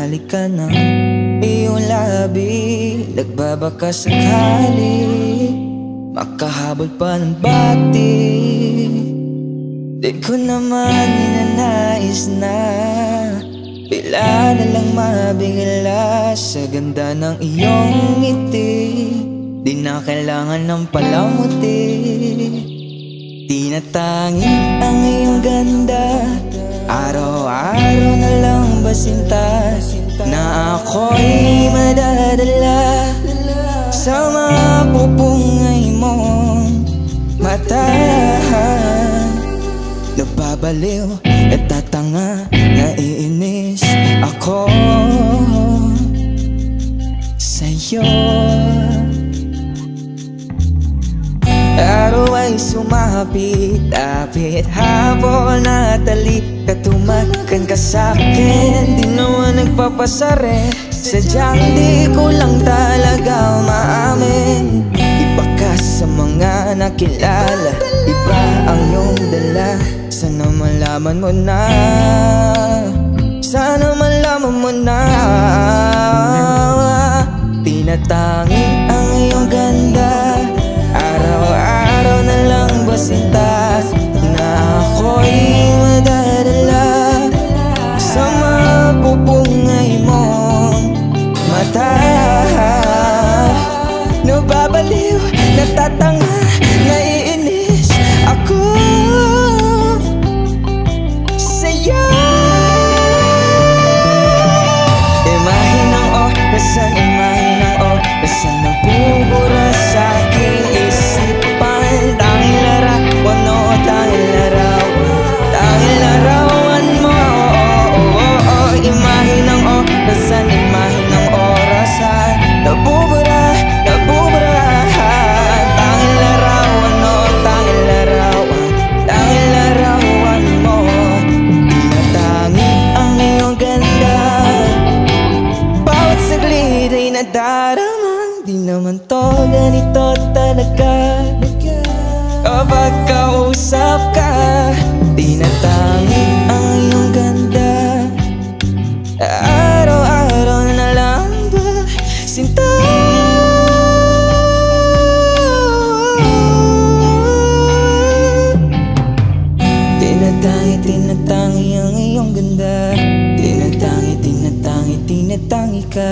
atubili Mahalik ka ng iyong labi Nagbabaka sakali Makahabol pa ng bati. Di ko naman ninanais na. Bila na lang mabigla Sa ganda ng iyong ngiti. Di na kailangan ng palamuti. Di na tanging ang iyong ganda. Araw-araw na lang ba sinta Na ako'y madadala. Sa mapupungay mong mata Nababaliw, natatanga, naiinis ako. Sa'yo. Araw ay sumapit. Lapit hapon at talik Katumakan ka sa'kin Di naman nagpapasare. Sadyang di ko lang talaga maamin Iba ka sa mga nakilala. Iba ang iyong dala. Sana malaman mo na. Sana malaman mo na. Tinatangi ang iyong ganda sinta Na ako'y madadala. Sa mapupungay mong mata Nababaliw, natatanga, nadaramang Di naman to ganito talaga. Kapag kausap ka Tinatangi ang iyong ganda. Araw-araw na lang ba Sinta? Tinatangi, tinatangi ang iyong ganda. Tinatangi, tinatangi, tinatangi ka